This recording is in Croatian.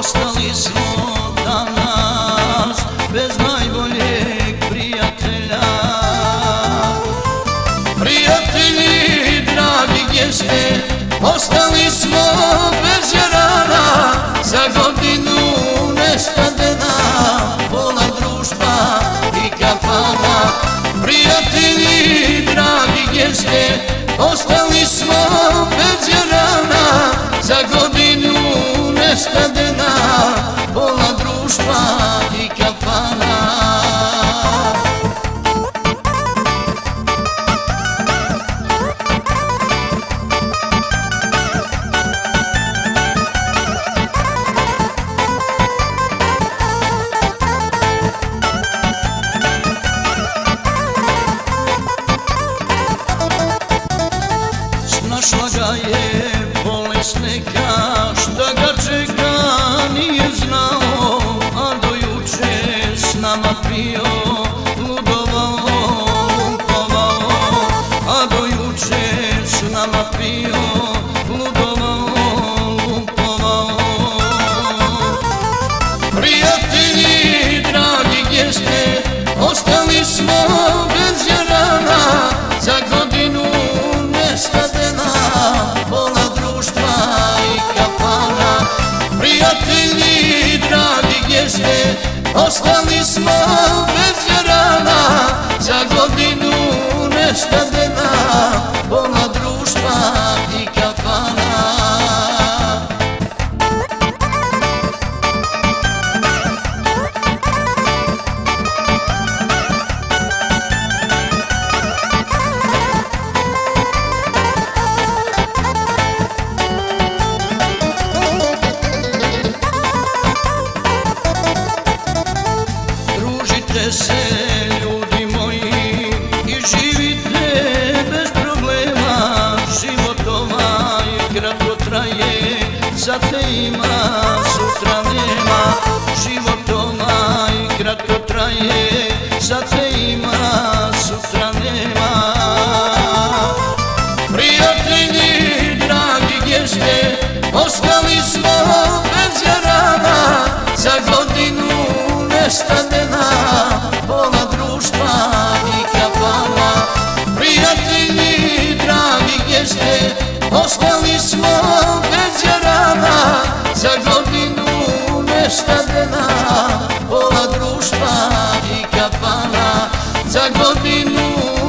ostali smo danas bez najboljeg prijatelja. Prijatelji dragi gdje ste, ostali smo bez jarana Za godinu nestade na pola društva i kafana. Prijatelji dragi gdje ste, ostali smo bez je bolest neka Šta ga čeka nije znao A do juče s nama pio Ludovao, lupovao A do juče s nama pio Ludovao, lupovao Prijatelji, dragi gdje ste Ostali smo bez jarana Za osnali smo bez traje, sad te ima, sutra nema. Život ovaj kratko traje, sad te ima, sutra nema. Prijatelji, dragi gdje ste, ostali smo bez jarana Za godinu nestane nam pola društva i Prijatelji, dragi gdje ste, ostali smo nestane nam pola društva i kafana Za godinu